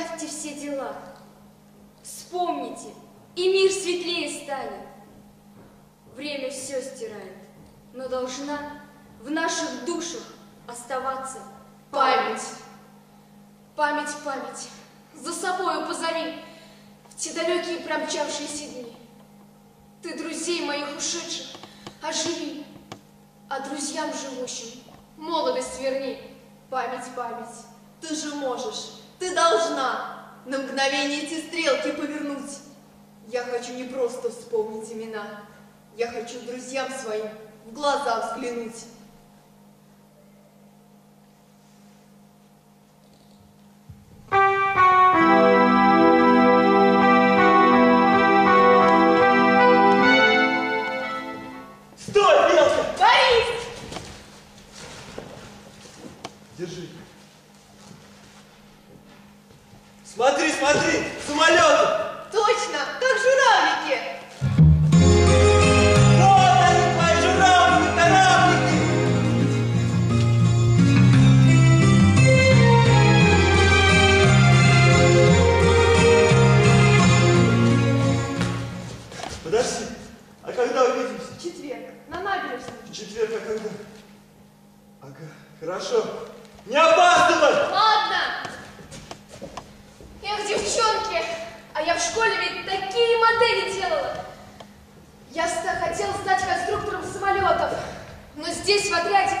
оставьте все дела. Вспомните, и мир светлее станет. Время все стирает, но должна в наших душах оставаться память. Память, память, за собою позови в те далекие промчавшиеся дни. Ты друзей моих ушедших оживи, а друзьям живущим молодость верни. Память, память, ты же можешь, ты должна на мгновение эти стрелки повернуть. Я хочу не просто вспомнить имена, я хочу друзьям своим в глаза взглянуть. Хорошо. Не опаздывай! Ладно. Эх, девчонки, а я в школе ведь такие модели делала. Я хотела стать конструктором самолетов, но здесь в отряде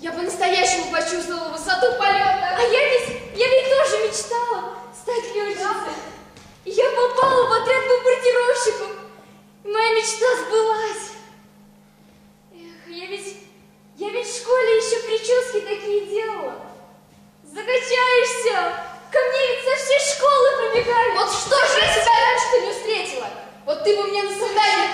я по-настоящему почувствовала высоту полета. А я ведь, я ведь тоже мечтала стать летчицей. Да. Я попала в отряд бомбардировщиков. ты бы мне навсегда не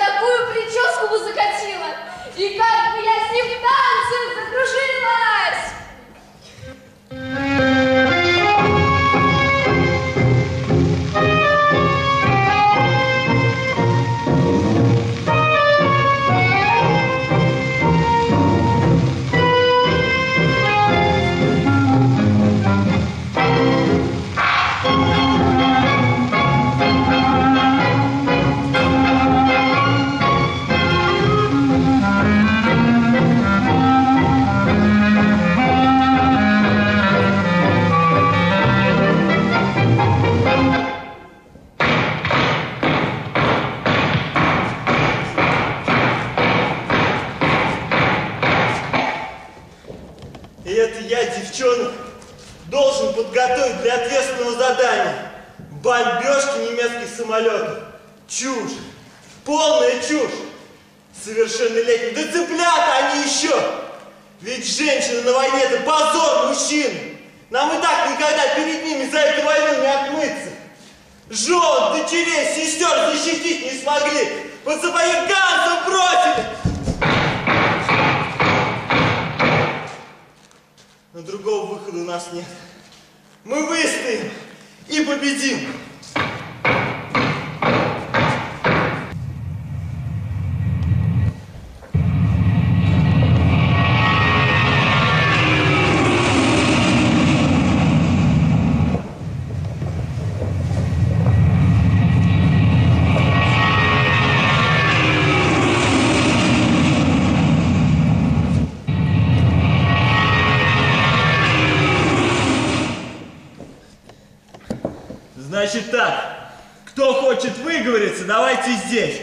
ученых должен подготовить для ответственного задания бомбежки немецких самолетов. Чушь. Полная чушь. Совершеннолетний. Да цыплята они еще. Ведь женщина на войне – это позор мужчин. Нам и так никогда перед ними за эту войну не отмыться. Жен, дочерей, сестер защитить не смогли. Под сапоги газу бросили. нас нет. Мы выстоим и победим! Значит так, кто хочет выговориться, давайте здесь.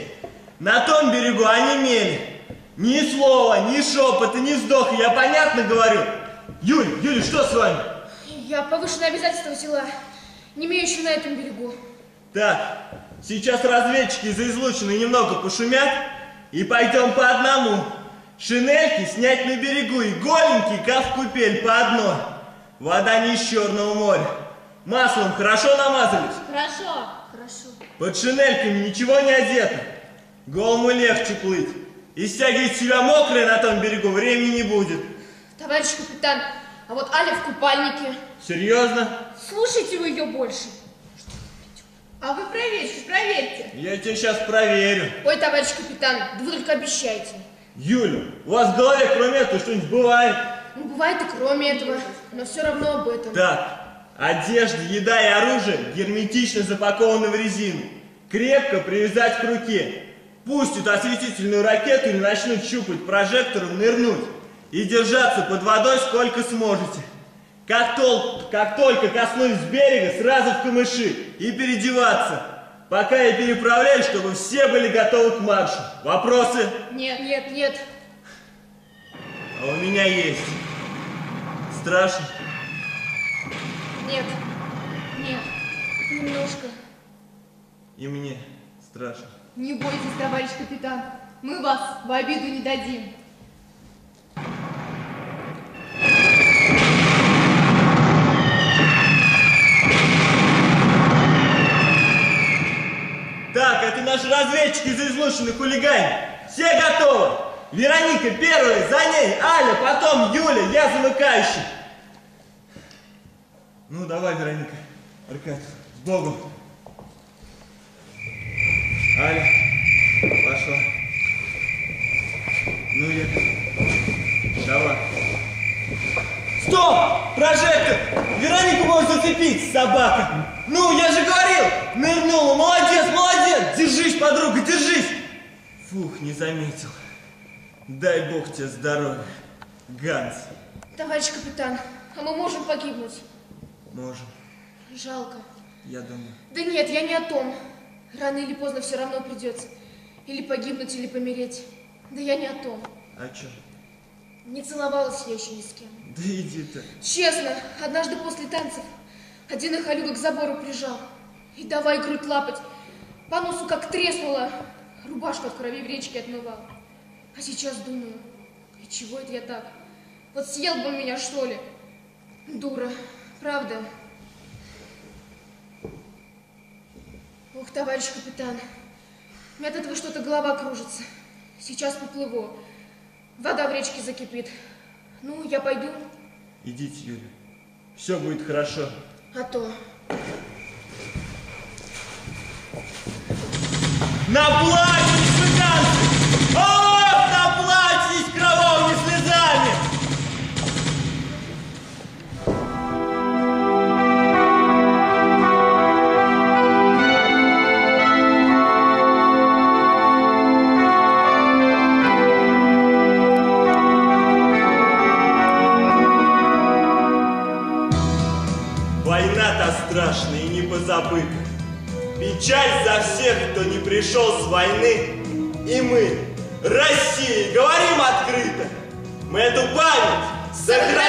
На том берегу они мели. Ни слова, ни шепота, ни вздоха, я понятно говорю? Юль, Юль, что с вами? Я повышенное обязательство взяла, не имеющую на этом берегу. Так, сейчас разведчики из излучины немного пошумят, и пойдем по одному. Шинельки снять на берегу и голенький, как в купель, по одной. Вода не из Черного моря. Маслом хорошо намазались? Хорошо, хорошо. Под шинельками ничего не одето. Голому легче плыть. И стягивать себя мокрое на том берегу времени не будет. Товарищ капитан, а вот Аля в купальнике. Серьезно? Слушайте вы ее больше. А вы проверьте, проверьте. Я тебе сейчас проверю. Ой, товарищ капитан, да вы только обещайте. Юля, у вас в голове кроме этого что-нибудь бывает? Ну, бывает и кроме этого, но все равно об этом. Так, Одежда, еда и оружие герметично запакованы в резину. Крепко привязать к руке. Пустят осветительную ракету или начнут щупать прожектором, нырнуть. И держаться под водой сколько сможете. Как, тол как только коснулись берега, сразу в камыши и переодеваться. Пока я переправляю, чтобы все были готовы к маршу. Вопросы? Нет, нет, нет. А у меня есть. Страшно? Нет. Нет. Немножко. И мне страшно. Не бойтесь, товарищ капитан. Мы вас в обиду не дадим. Так, это наши разведчики из излученных хулигане. Все готовы? Вероника первая, за ней Аля, потом Юля, я замыкающий. Ну, давай, Вероника. Аркад, с Богом. Аля, пошла. Ну, я. Давай. Стоп! Прожектор! Веронику можно зацепить, собака! Ну, я же говорил! Нырнула! Молодец, молодец! Держись, подруга, держись! Фух, не заметил. Дай бог тебе здоровья, Ганс. Товарищ капитан, а мы можем погибнуть? Можем, Жалко. я думаю. Да нет, я не о том. Рано или поздно все равно придется. Или погибнуть, или помереть. Да я не о том. А чё? Не целовалась я еще ни с кем. Да иди ты. Честно, однажды после танцев один ихолюга к забору прижал. И давай грудь лапать. По носу как треснула. Рубашку от крови в речке отмывал. А сейчас думаю, и чего это я так? Вот съел бы меня, что ли? Дура, правда? Ух, товарищ капитан, у меня от этого что-то голова кружится. Сейчас поплыву. Вода в речке закипит. Ну, я пойду, Идите, Юля. Все будет хорошо. а то... Наплачьтесь, цыганцы! И не позабыта. Печаль за всех, кто не пришел с войны. И мы, Россия, говорим открыто. Мы эту память сохраним.